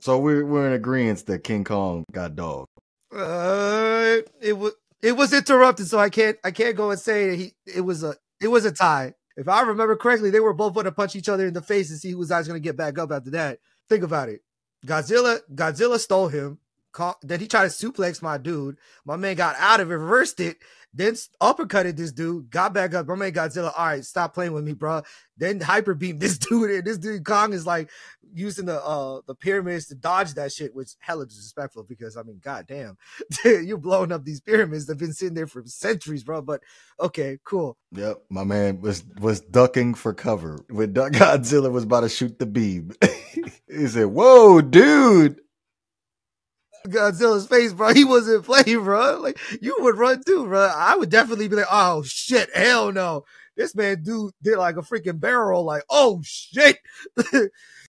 So we're we're in agreement that King Kong got dog. Uh, it was it was interrupted, so I can't I can't go and say he it was a it was a tie. If I remember correctly, they were both going to punch each other in the face and see who was going to get back up after that. Think about it. Godzilla Godzilla stole him. Then he tried to suplex my dude. My man got out of it, reversed it, then uppercutted this dude, got back up. My man Godzilla, all right, stop playing with me, bro. Then hyper beam this dude, and this dude Kong is like using the uh the pyramids to dodge that shit, which hella disrespectful because I mean, goddamn, you're blowing up these pyramids that've been sitting there for centuries, bro. But okay, cool. Yep, my man was was ducking for cover when Godzilla was about to shoot the beam. he said, "Whoa, dude." Godzilla's face, bro. He wasn't playing, bro. Like you would run too, bro. I would definitely be like, oh shit, hell no. This man dude did like a freaking barrel, like, oh shit.